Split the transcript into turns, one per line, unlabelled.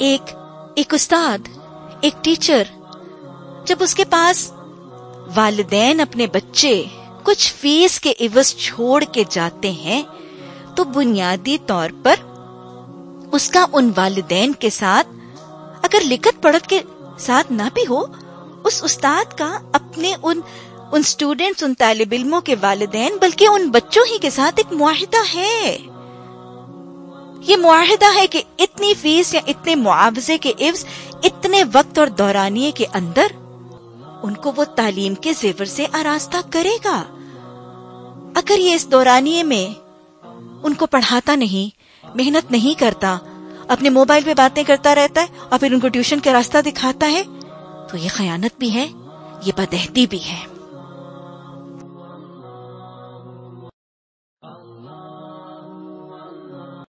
एक एक उस्ताद, एक टीचर जब उसके पास वालदेन अपने बच्चे कुछ फ़ीस के इवज छोड़ के जाते हैं तो बुनियादी तौर पर उसका उन वालदेन के साथ, अगर लिखत पढ़त के साथ ना भी हो, उस उस्ताद का अपने उन उन स्टूडेंट्स उन तालब इल्मों के वालदेन, बल्कि उन बच्चों ही के साथ एक मुआहिदा है। ये मुआहिदा है कि इतनी फ़ीस या इतने मुआवजे के इव्स इतने वक्त और दौरानिए के अंदर, उनको वो तालीम के जेवर से आरास्ता करेगा। अगर ये इस दौरानिए में उनको पढ़ाता नहीं, मेहनत नहीं करता, अपने मोबाइल पे बातें करता रहता है और फिर उनको ट्यूशन का रास्ता दिखाता है तो ये खयानत भी है, ये बदहती भी है।